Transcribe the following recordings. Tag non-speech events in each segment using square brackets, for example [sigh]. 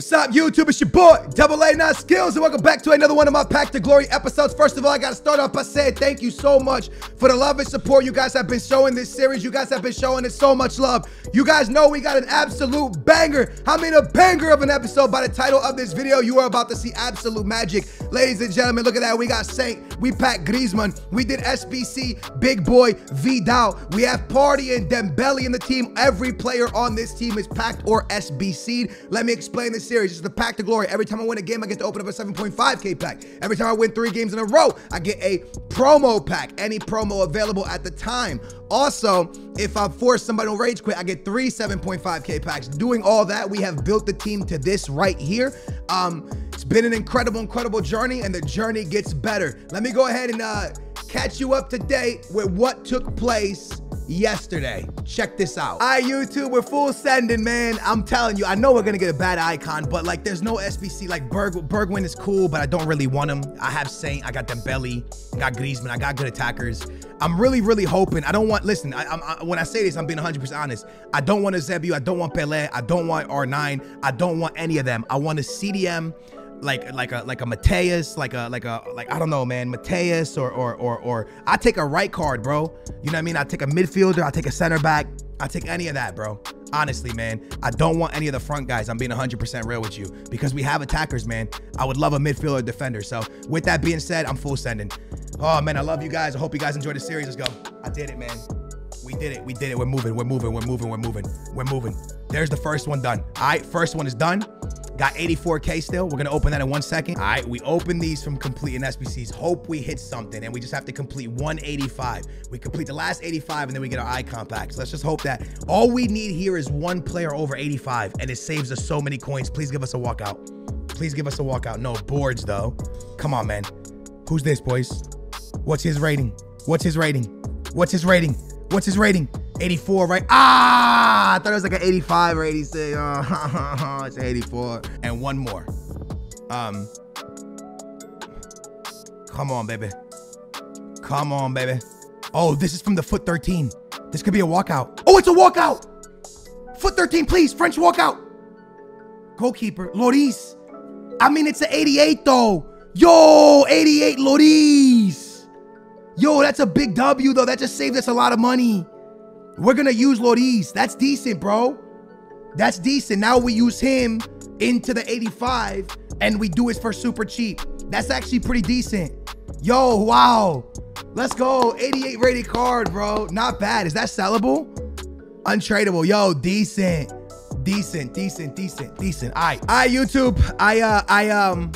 What's up, YouTube? It's your boy, Double A Not Skills, and welcome back to another one of my Pack to Glory episodes. First of all, I gotta start off by saying thank you so much for the love and support you guys have been showing this series. You guys have been showing it so much love. You guys know we got an absolute banger. I mean, a banger of an episode. By the title of this video, you are about to see absolute magic. Ladies and gentlemen, look at that. We got Saint, we packed Griezmann, we did SBC, Big Boy, Vidal. We have Partey and Dembele in the team. Every player on this team is packed or SBC'd. Let me explain this series. It's the pack to glory. Every time I win a game, I get to open up a 7.5k pack. Every time I win three games in a row, I get a promo pack. Any promo available at the time. Also, if I force somebody to rage quit, I get three 7.5k packs. Doing all that, we have built the team to this right here. Um, it's been an incredible, incredible journey, and the journey gets better. Let me go ahead and uh, catch you up to date with what took place yesterday. Check this out. All right, YouTube, we're full sending, man. I'm telling you, I know we're gonna get a bad icon, but like, there's no SBC. Like, Berg Bergwijn is cool, but I don't really want him. I have Saint, I got Dembele, I got Griezmann, I got good attackers. I'm really, really hoping. I don't want. Listen, I, I, when I say this, I'm being 100% honest. I don't want a Zebu. I don't want Pele. I don't want R9. I don't want any of them. I want a CDM like like a like a Matthäus, like a like a like I don't know, man, Matthäus or or or or I take a right card, bro. You know what I mean? I take a midfielder, I take a center back, I take any of that, bro. Honestly, man, I don't want any of the front guys. I'm being 100% real with you because we have attackers, man. I would love a midfielder defender. So with that being said, I'm full sending. Oh man, I love you guys. I hope you guys enjoyed the series. Let's go. I did it, man. We did it. We did it. We're moving. We're moving. We're moving. We're moving. We're moving. There's the first one done. All right, first one is done. Got 84K still. We're going to open that in one second. All right, we open these from completing SBCs. Hope we hit something, and we just have to complete 185. We complete the last 85, and then we get our icon packs. Let's just hope that all we need here is one player over 85, and it saves us so many coins. Please give us a walkout. Please give us a walkout. No boards, though. Come on, man. Who's this, boys? What's his rating? What's his rating? What's his rating? What's his rating? 84, right? Ah, I thought it was like an 85 or 86. [laughs] Oh, it's 84. And one more. Um, come on, baby. Come on, baby. Oh, this is from the foot 13. This could be a walkout. Oh, it's a walkout. Foot 13, please. French walkout. Goalkeeper, Lloris. I mean, it's an 88 though. Yo, 88 Lloris. Yo, that's a big W though. That just saved us a lot of money. We're gonna use Lloris. That's decent, bro. That's decent. Now we use him into the 85 and we do it for super cheap. That's actually pretty decent. Yo, wow. Let's go. 88 rated card, bro. Not bad. Is that sellable? Untradeable. Yo, decent. Decent, decent, decent, decent. All right. All right, YouTube. I uh I um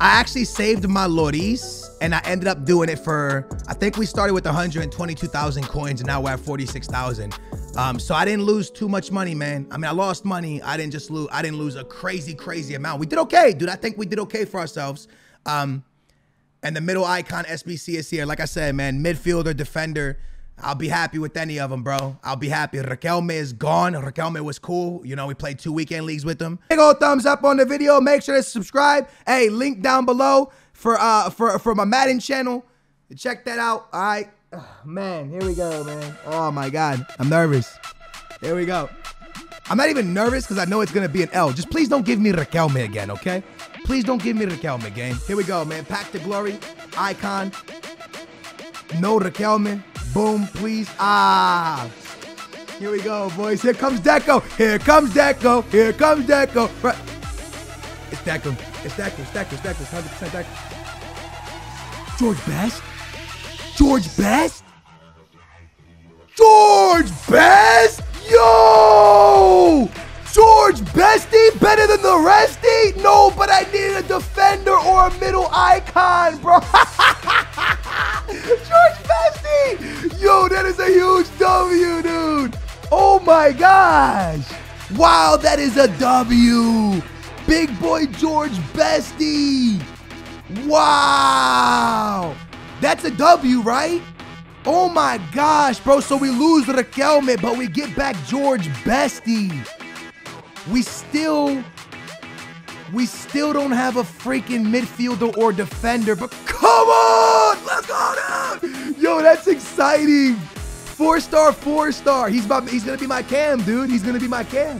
I actually saved my Lloris and I ended up doing it for, I think we started with 122,000 coins and now we're at 46,000. Um, so I didn't lose too much money, man. I mean, I lost money. I didn't just lose, I didn't lose a crazy, crazy amount. We did okay, dude. I think we did okay for ourselves. Um, and the middle icon SBC is here. Like I said, man, midfielder, defender. I'll be happy with any of them, bro. I'll be happy. Riquelme is gone. Riquelme was cool. You know, we played two weekend leagues with him. Big old thumbs up on the video. Make sure to subscribe. Hey, link down below for uh for for my Madden channel. Check that out. All right. Man, here we go, man. Oh my god. I'm nervous. Here we go. I'm not even nervous because I know it's gonna be an L. Just please don't give me Riquelme again, okay? Please don't give me Riquelme again. Here we go, man. Pack to glory. Icon. No Riquelme. Boom, please. Ah. Here we go, boys. Here comes Deco. Here comes Deco. Here comes Deco. It's Deco. It's Deco. It's Deco. It's Deco. It's 100% Deco. George Best? George Best? George Best? Yo! George Bestie better than the resty? No, but I needed a defender or a middle icon, bro. [laughs] George Bestie! Yo, that is a huge W, dude. Oh my gosh. Wow, that is a W. Big boy George Bestie. Wow. That's a W, right? Oh my gosh, bro. So we lose Riquelme, but we get back George Bestie. We still we still don't have a freaking midfielder or defender, but come on! Let's go down! Yo, that's exciting. Four star, four star. He's about, he's gonna be my cam, dude. He's gonna be my cam.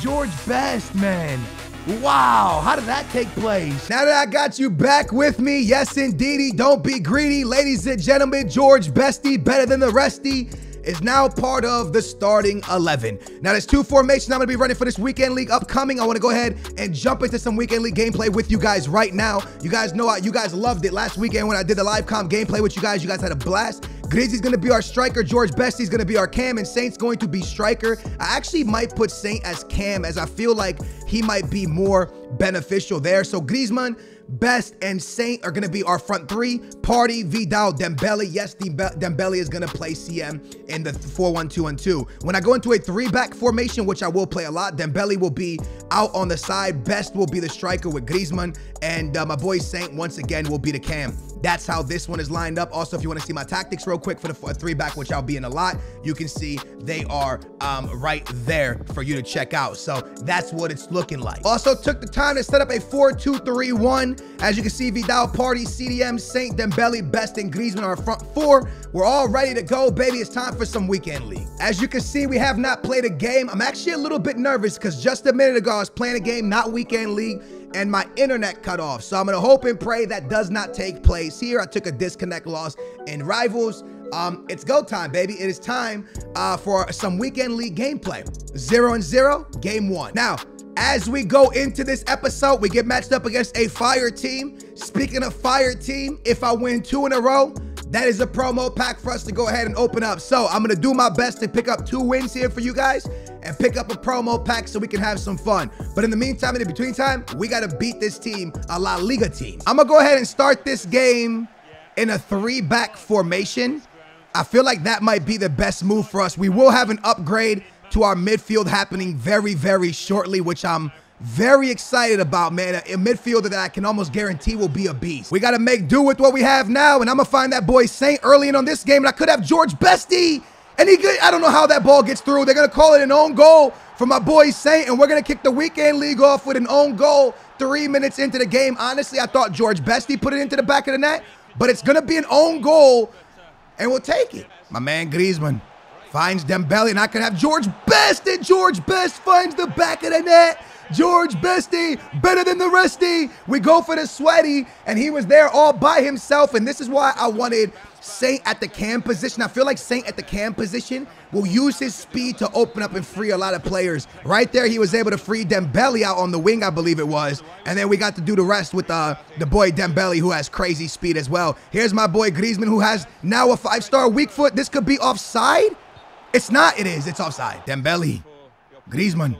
George Best, man. Wow, how did that take place? Now that I got you back with me, yes indeedy, don't be greedy. Ladies and gentlemen, George Bestie, better than the resty is now part of the starting 11. Now, there's two formations I'm to be running for this weekend league upcoming. I want to go ahead and jump into some weekend league gameplay with you guys right now. You guys know I, you guys loved it last weekend when I did the live comp gameplay with you guys. You guys had a blast. Grizzy's going to be our striker. George Bestie's going to be our cam, and Saint's going to be striker. I actually might put Saint as cam as I feel like he might be more beneficial there. So Griezmann, Best and Saint are going to be our front three. Partey, Vidal, Dembele. Yes, Dembele is going to play CM in the 4-1-2-1-2. When I go into a three-back formation, which I will play a lot, Dembele will be out on the side. Best will be the striker with Griezmann. And uh, my boy Saint, once again, will be the cam. That's how this one is lined up. Also, if you want to see my tactics real quick for the three back, which I'll be in a lot, you can see they are um, right there for you to check out. So that's what it's looking like. Also took the time to set up a 4-2-3-1. As you can see, Vidal, Partey, CDM, Saint, Dembele, Best, and Griezmann are front four. We're all ready to go, baby. It's time for some weekend league. As you can see, we have not played a game. I'm actually a little bit nervous because just a minute ago, I was playing a game, not weekend league and my internet cut off. So I'm gonna hope and pray that does not take place here. I took a disconnect loss in Rivals. Um, it's go time, baby. It is time uh, for some weekend league gameplay. Zero and zero, game one. Now, as we go into this episode, we get matched up against a fire team. Speaking of fire team, if I win two in a row, that is a promo pack for us to go ahead and open up. So I'm to do my best to pick up two wins here for you guys and pick up a promo pack so we can have some fun. But in the meantime, in the between time, we got to beat this team, a La Liga team. I'm to go ahead and start this game in a three-back formation. I feel like that might be the best move for us. We will have an upgrade to our midfield happening very, very shortly, which I'm very excited about, man. A, midfielder that I can almost guarantee will be a beast. We got to make do with what we have now, and I'm going to find that boy Saint early in on this game, and I could have George Bestie and he I don't know how that ball gets through. They're going to call it an own goal for my boy Saint, and we're going to kick the weekend league off with an own goal three minutes into the game. Honestly, I thought George Bestie put it into the back of the net, but it's going to be an own goal, and we'll take it. My man Griezmann finds Dembele, and I can have George Best, and George Best finds the back of the net. George Bestie, better than the resty. We go for the sweaty, and he was there all by himself, and this is why I wanted Saint at the cam position. I feel like Saint at the cam position will use his speed to open up and free a lot of players. Right there, he was able to free Dembele out on the wing, I believe it was. And then we got to do the rest with uh, the boy Dembele, who has crazy speed as well. Here's my boy Griezmann, who has now a five-star weak foot. This could be offside. It's not. It is. It's offside. Dembele. Griezmann.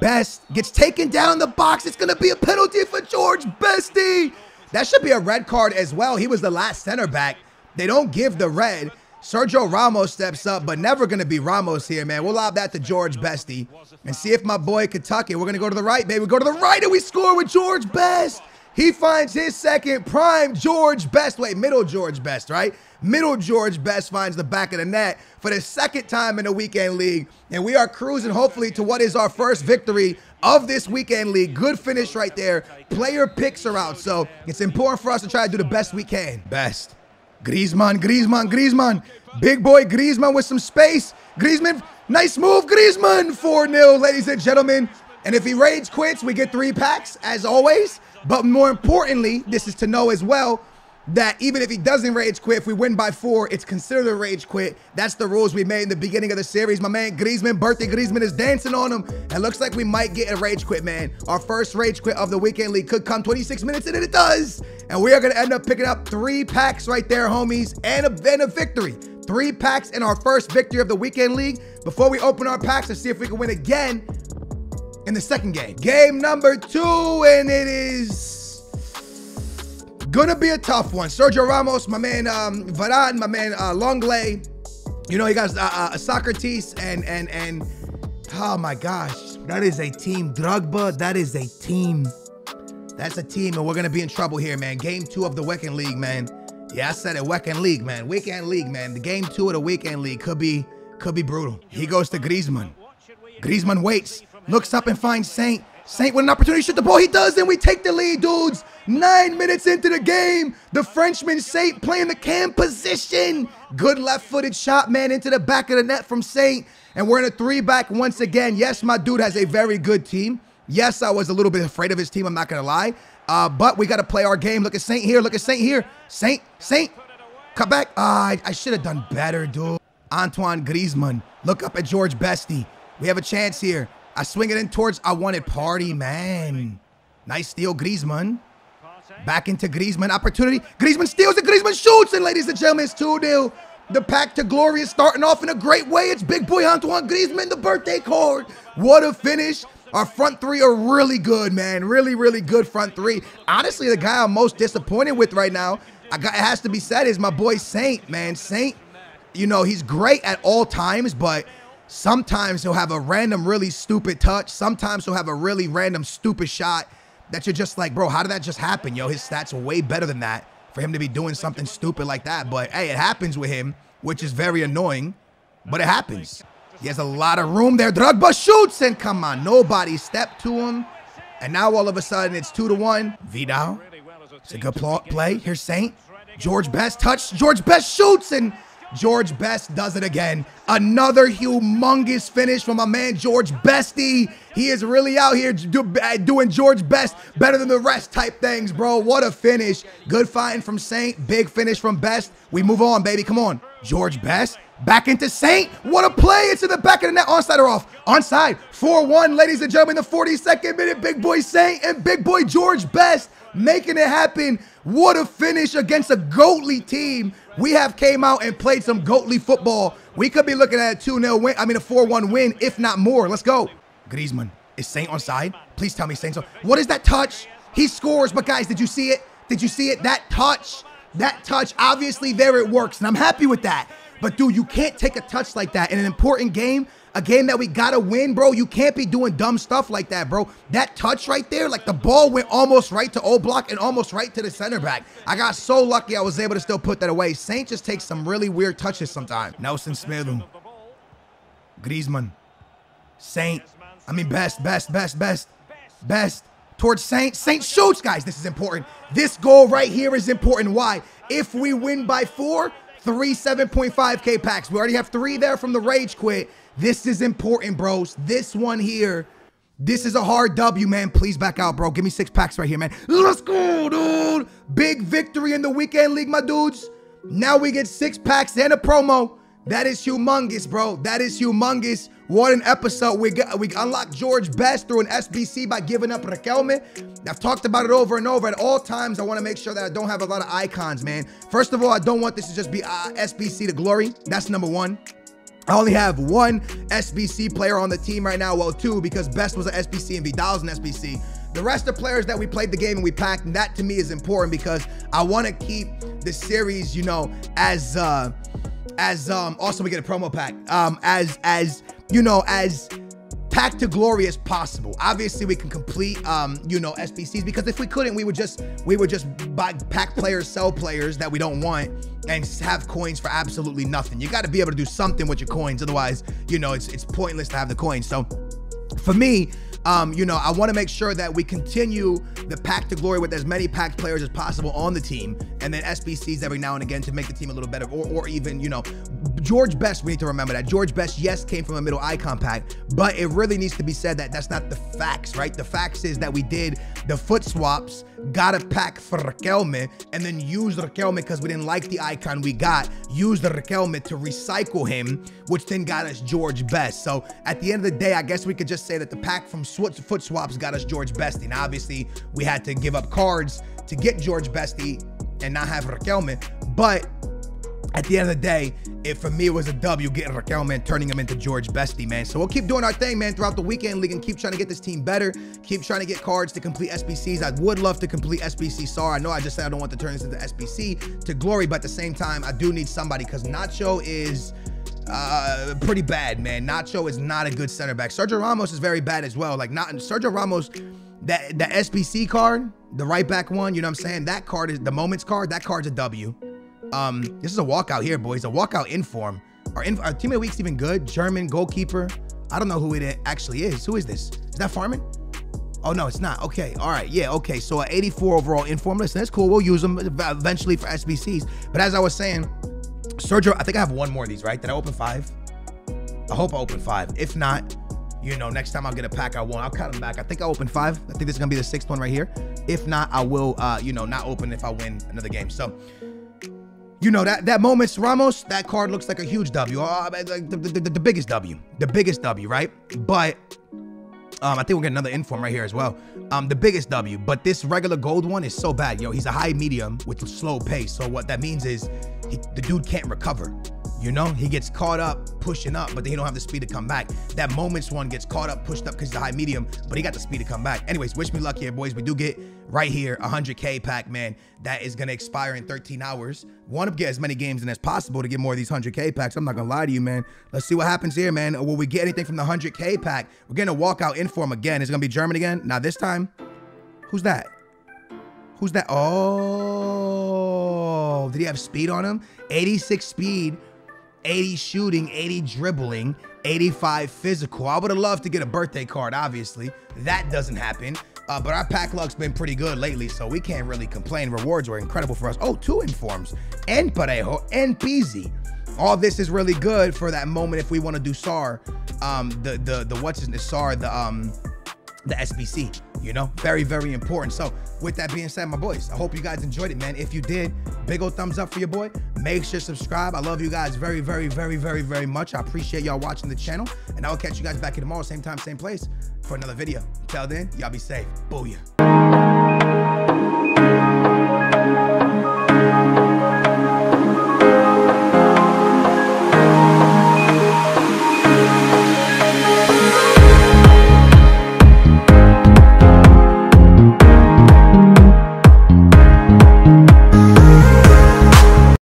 Best gets taken down the box. It's going to be a penalty for George Bestie. That should be a red card as well. He was the last center back. They don't give the red. Sergio Ramos steps up, but never going to be Ramos here, man. We'll lob that to George Bestie and see if my boy Kentucky. We're going to go to the right, baby. We go to the right and we score with George Best. He finds his second prime George Best. Wait, middle George Best, right? Middle George Best finds the back of the net for the second time in the weekend league. And we are cruising, hopefully, to what is our first victory of this weekend league. Good finish right there. Player picks are out. So it's important for us to try to do the best we can. Best. Griezmann, Griezmann, Griezmann. Big boy Griezmann with some space. Griezmann, nice move, Griezmann. 4-0, ladies and gentlemen. And if he rage quits, we get three packs, as always. But more importantly, this is to know as well that even if he doesn't rage quit, if we win by four, it's considered a rage quit. That's the rules we made in the beginning of the series. My man Griezmann, birthday Griezmann is dancing on him. And looks like we might get a rage quit, man. Our first rage quit of the weekend league could come 26 minutes and it does. And we are going to end up picking up three packs right there, homies, and a, and a victory. Three packs in our first victory of the weekend league. Before we open our packs and see if we can win again in the second game. Game number two, and it is Gonna be a tough one. Sergio Ramos, my man um, Varane, my man uh, Lenglet. You know, he got uh, uh, Socrates and and and oh my gosh, that is a team. Drogba, that is a team. That's a team, and we're gonna be in trouble here, man. Game two of the weekend league, man. Yeah, I said it, weekend league, man. Weekend league, man. The game two of the weekend league could be could be brutal. He goes to Griezmann. Griezmann waits, looks up and finds Saint. Saint with an opportunity to shoot the ball. He does, and we take the lead, dudes. Nine minutes into the game, the Frenchman Saint playing the cam position. Good left-footed shot, man, into the back of the net from Saint. And we're in a three-back once again. Yes, my dude has a very good team. Yes, I was a little bit afraid of his team. I'm not gonna lie. Uh, but we got to play our game. Look at Saint here. Look at Saint here. Saint, Saint, cut back. Ah, I, I should have done better, dude. Antoine Griezmann. Look up at George Bestie. We have a chance here. I swing it in towards I wanted Partey, man. Nice steal, Griezmann. Back into Griezmann. Opportunity. Griezmann steals it. Griezmann shoots. And ladies and gentlemen, it's 2-0. The pack to glory is starting off in a great way. It's big boy Antoine Griezmann, the birthday card. What a finish. Our front three are really good, man. Really, really good front three. Honestly, the guy I'm most disappointed with right now, I got, it has to be said, is my boy Saint, man. Saint, you know, he's great at all times, but sometimes he'll have a random, really stupid touch. Sometimes he'll have a really random, stupid shot that you're just like, bro, how did that just happen? Yo, his stats are way better than that for him to be doing something stupid like that. But hey, it happens with him, which is very annoying, but it happens. He has a lot of room there. Drogba shoots, and come on, nobody stepped to him. And now all of a sudden it's two to one. Vidal. It's a good play. Here's Saint. George Best touch. George Best shoots, and George Best does it again. Another humongous finish from my man George Bestie. He is really out here do, uh, doing George Best better than the rest type things, bro. What a finish. Good fighting from Saint. Big finish from Best. We move on, baby. Come on. George Best. Back into Saint. What a play. It's in the back of the net. Onside or off? Onside. 4-1, ladies and gentlemen. The 42nd minute. Big boy Saint and big boy George Best making it happen. What a finish against a Goatly team. We have came out and played some Goatly football. We could be looking at a 2-0 win. I mean, a 4-1 win, if not more. Let's go. Griezmann. Is Saint on side? Please tell me Saint's on. What is that touch? He scores, but guys, did you see it? Did you see it? That touch, that touch, obviously there it works, and I'm happy with that. But dude, you can't take a touch like that in an important game, a game that we gotta win, bro. You can't be doing dumb stuff like that, bro. That touch right there, like the ball went almost right to O block and almost right to the center back. I got so lucky I was able to still put that away. Saint just takes some really weird touches sometimes. Nelson Semedo. Griezmann. Saint. I mean, best, best, best, best, best. Towards Saint. Saint shoots, guys. This is important. This goal right here is important. Why? If we win by four, Three 7.5K packs. We already have three there from the Rage Quit. This is important, bros. This one here, this is a hard W, man. Please back out, bro. Give me six packs right here, man. Let's go, dude. Big victory in the weekend league, my dudes. Now we get six packs and a promo. That is humongous, bro. That is humongous. What an episode. We got we unlocked George Best through an SBC by giving up Riquelme. I've talked about it over and over. At all times, I want to make sure that I don't have a lot of icons, man. First of all, I don't want this to just be uh, SBC to glory. That's number one. I only have one SBC player on the team right now. Well, two, because Best was an SBC and Vidal's an SBC. The rest of players that we played the game and we packed, and that to me is important because I want to keep the series, you know, as uh as um also we get a promo pack. Um as as you know, as packed to glory as possible. Obviously, we can complete, um, you know, SBCs because if we couldn't, we would just we would just buy pack players, sell players that we don't want, and have coins for absolutely nothing. You got to be able to do something with your coins, otherwise, you know, it's it's pointless to have the coins. So, for me, um, you know, I want to make sure that we continue the pack to glory with as many packed players as possible on the team, and then SBCs every now and again to make the team a little better, or, or even, you know, George Best, we need to remember that. George Best, yes, came from a middle icon pack, but it really needs to be said that that's not the facts, right? The facts is that we did the FUT swaps, got a pack for Riquelme, and then used Riquelme because we didn't like the icon we got, used the Riquelme to recycle him, which then got us George Best. So at the end of the day, I guess we could just say that the pack from FUT swaps got us George Bestie. Now, obviously, we had to give up cards to get George Bestie and not have Riquelme, but at the end of the day, it for me it was a W getting Raquel, man, turning him into George Bestie, man. So we'll keep doing our thing, man, throughout the weekend league and keep trying to get this team better. Keep trying to get cards to complete SBCs. I would love to complete SBC SAR. I know I just said I don't want to turn this into SBC to glory, but at the same time, I do need somebody because Nacho is uh, pretty bad, man. Nacho is not a good center back. Sergio Ramos is very bad as well. Like not Sergio Ramos, that the SBC card, the right back one, you know what I'm saying? That card is the moments card. That card's a W. Um, this is a walkout here, boys. A walkout in form. Our, in, our teammate week's even good. German goalkeeper. I don't know who it actually is. Who is this? Is that Fährmann? Oh, no, it's not. Okay. All right. Yeah. Okay. So 84 overall inform. Listen, that's cool. We'll use them eventually for SBCs. But as I was saying, Sergio, I think I have one more of these, right? Did I open five? I hope I open five. If not, you know, next time I'll get a pack, I won't. I'll cut them back. I think I'll open five. I think this is gonna be the sixth one right here. If not, I will, uh, you know, not open if I win another game. So, you know, that that moments Ramos, that card looks like a huge W. Uh, like the, the, the, the biggest W. The biggest W, right? But um, I think we'll get another inform right here as well. Um, the biggest W, but this regular gold one is so bad. Yo, he's a high medium with a slow pace. So what that means is he, the dude can't recover. You know, he gets caught up pushing up, but then he don't have the speed to come back. That moments one gets caught up, pushed up because he's a high medium, but he got the speed to come back. Anyways, wish me luck here, boys. We do get right here 100K pack, man. That is gonna expire in 13 hours. Want to get as many games in as possible to get more of these 100K packs. I'm not gonna lie to you, man. Let's see what happens here, man. Will we get anything from the 100K pack? We're getting a walkout inform again. Is it gonna be German again? Now this time, who's that? Who's that? Oh, did he have speed on him? 86 speed 80 shooting, 80 dribbling, 85 physical. I would have loved to get a birthday card, obviously. That doesn't happen. Uh, but our pack luck's been pretty good lately, so we can't really complain. Rewards were incredible for us. Oh, two informs. And Parejo and Pizzi. All this is really good for that moment if we want to do SAR. Um, the the the what's his name? SAR, the um the SBC, you know, very, very important. So with that being said, my boys, I hope you guys enjoyed it, man. If you did, big old thumbs up for your boy. Make sure subscribe. I love you guys very, very, very, very, very much. I appreciate y'all watching the channel and I'll catch you guys back here tomorrow, same time, same place for another video. Until then, y'all be safe. Booyah.